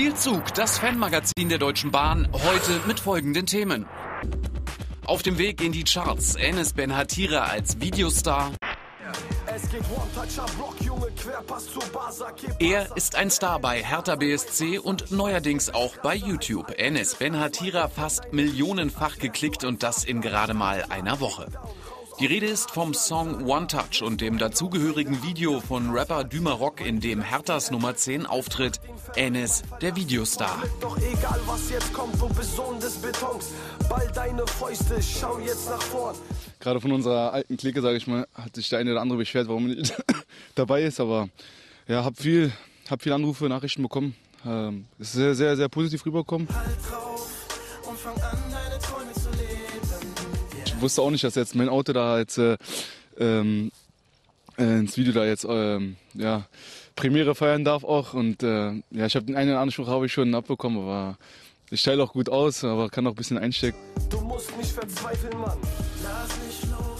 Spielzug, das Fanmagazin der Deutschen Bahn, heute mit folgenden Themen. Auf dem Weg in die Charts, Enes Ben Hatira als Videostar. Er ist ein Star bei Hertha BSC und neuerdings auch bei YouTube. Enes Ben Hatira fast millionenfach geklickt und das in gerade mal einer Woche. Die Rede ist vom Song One Touch und dem dazugehörigen Video von Rapper Dümerock, in dem Herthas Nummer 10 auftritt, Enes, der Videostar. Doch egal was jetzt kommt, du bist Sohn des Betons, ball deine Fäuste, schau jetzt nach vorn. Gerade von unserer alten Clique, sage ich mal, hat sich der eine oder andere beschwert, warum er nicht dabei ist, aber ja, hab viel, hab viel Anrufe, Nachrichten bekommen. Ähm, ist sehr, sehr, sehr positiv rübergekommen. Halt drauf und fang an, deine Träume zu wusste auch nicht, dass jetzt mein Auto da jetzt äh, ähm, äh, ins Video da jetzt ähm, ja, Premiere feiern darf auch. Und äh, ja, ich habe den einen Anspruch habe ich schon abbekommen, aber ich teile auch gut aus, aber kann auch ein bisschen einstecken. Du musst nicht verzweifeln, Mann.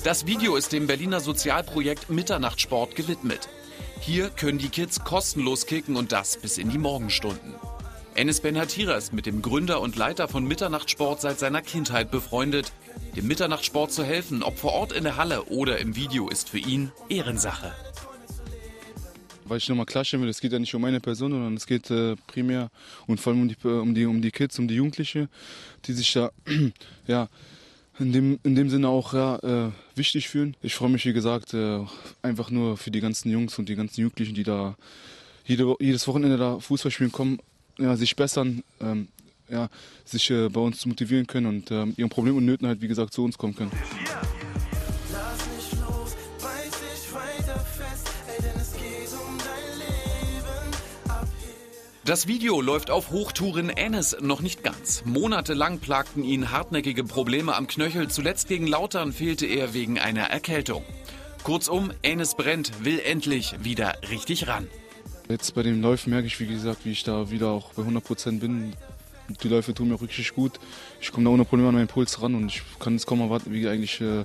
Das Video ist dem Berliner Sozialprojekt Mitternachtssport gewidmet. Hier können die Kids kostenlos kicken und das bis in die Morgenstunden. Enes Benhatira ist mit dem Gründer und Leiter von Mitternachtssport seit seiner Kindheit befreundet. Dem Mitternachtssport zu helfen, ob vor Ort in der Halle oder im Video, ist für ihn Ehrensache. Weil ich nochmal klarstellen will, es geht ja nicht um meine Person, sondern es geht äh, primär und vor allem um die, um, die, um die Kids, um die Jugendlichen, die sich da ja, in, dem, in dem Sinne auch ja, äh, wichtig fühlen. Ich freue mich, wie gesagt, äh, einfach nur für die ganzen Jungs und die ganzen Jugendlichen, die da jede, jedes Wochenende da Fußball spielen kommen, ja, sich bessern, ähm, ja, sich äh, bei uns motivieren können und ähm, ihren Problemen und Nöten halt, wie gesagt, zu uns kommen können. Das Video läuft auf Hochtouren Ennis noch nicht ganz. Monatelang plagten ihn hartnäckige Probleme am Knöchel. Zuletzt gegen Lautern fehlte er wegen einer Erkältung. Kurzum, Ennis brennt, will endlich wieder richtig ran. Jetzt bei den Läufen merke ich, wie gesagt, wie ich da wieder auch bei 100 Prozent bin. Die Läufe tun mir auch richtig gut. Ich komme da ohne Probleme an meinen Puls ran und ich kann jetzt kaum erwarten, wie eigentlich äh,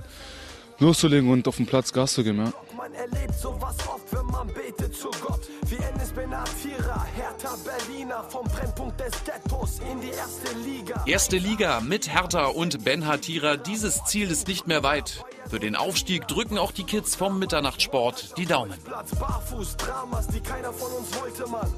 loszulegen und auf dem Platz Gas zu geben. Ja. Man erlebt sowas oft, wenn man betet zu Gott. Wie Ennis Benatira, Hertha Berliner, vom Brennpunkt des Ghettos in die erste Liga. Erste Liga mit Hertha und Ben Hatira. Dieses Ziel ist nicht mehr weit. Für den Aufstieg drücken auch die Kids vom Mitternachtssport die Daumen. Barfuß, Dramas, die keiner von uns wollte, Mann.